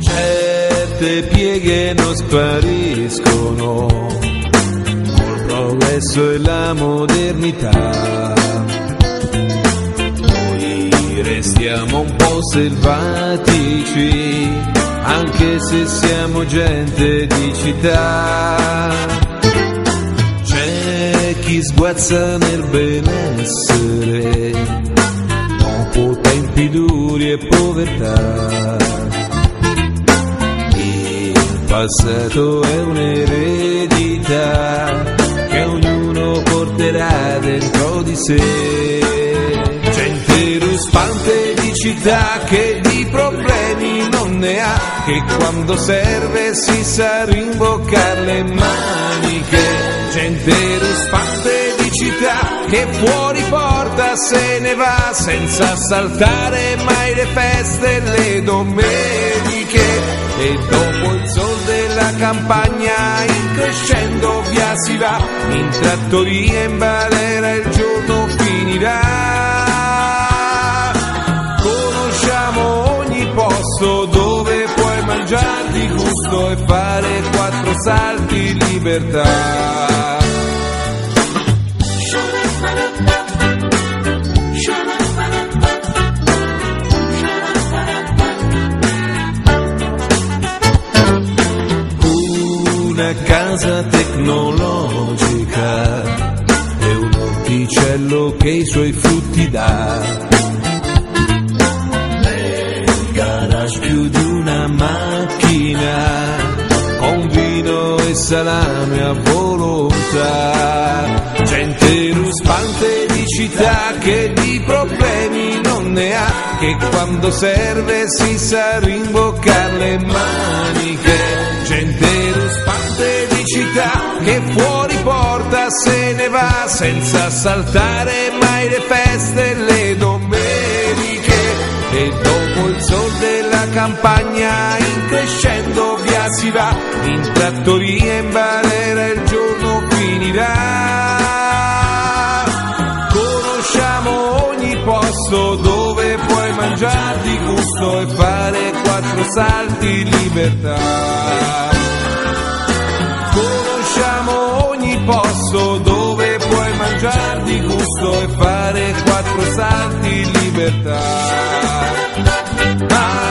Certe pieghe non spariscono col progresso e la modernità. Noi restiamo un po' selvatici, anche se siamo gente di città. Sguazza nel benessere, dopo tempi duri e povertà. Il passato è un'eredità che ognuno porterà dentro di sé. Gente ruspante di città che di problemi non ne ha, che quando serve si sa rimboccare le maniche. Gente ruspante di città che fuori porta se ne va senza saltare mai le feste le domeniche. E dopo il sol della campagna in crescendo via si va, in trattoria in balera il giorno finirà. Conosciamo ogni posto dove puoi mangiare di gusto e fare quattro salti libertà. Casa tecnologica è un orticello che i suoi frutti dà. Nel garage più di una macchina con vino e salame a volontà. Gente ruspante di città che di problemi non ne ha, che quando serve si sa rimboccare le maniche. Gente ruspante di città che fuori porta se ne va senza saltare mai le feste le domeniche. E dopo il sol della campagna in crescendo via si va, in trattoria in balera il giorno finirà. Conosciamo ogni posto dove puoi mangiare di gusto e fare quattro salti in libertà. posto dove puoi mangiare di gusto e fare quattro salti in libertà. Ah.